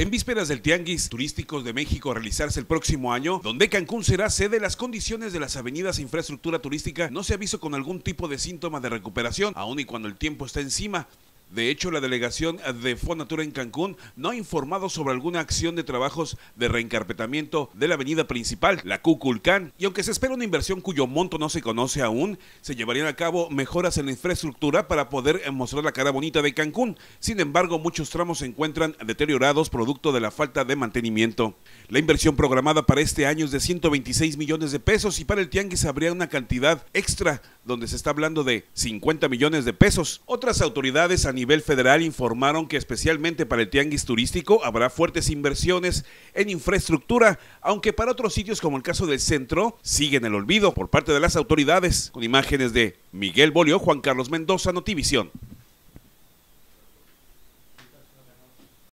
En vísperas del Tianguis Turísticos de México realizarse el próximo año, donde Cancún será sede, las condiciones de las avenidas e infraestructura turística no se ha visto con algún tipo de síntoma de recuperación, aun y cuando el tiempo está encima. De hecho, la delegación de Fonatura en Cancún no ha informado sobre alguna acción de trabajos de reencarpetamiento de la avenida principal, la Cuculcán, y aunque se espera una inversión cuyo monto no se conoce aún, se llevarían a cabo mejoras en la infraestructura para poder mostrar la cara bonita de Cancún. Sin embargo, muchos tramos se encuentran deteriorados producto de la falta de mantenimiento. La inversión programada para este año es de 126 millones de pesos y para el Tianguis habría una cantidad extra donde se está hablando de 50 millones de pesos. Otras autoridades a nivel federal informaron que especialmente para el tianguis turístico habrá fuertes inversiones en infraestructura, aunque para otros sitios como el caso del centro siguen el olvido por parte de las autoridades. Con imágenes de Miguel Bolio, Juan Carlos Mendoza, Notivisión.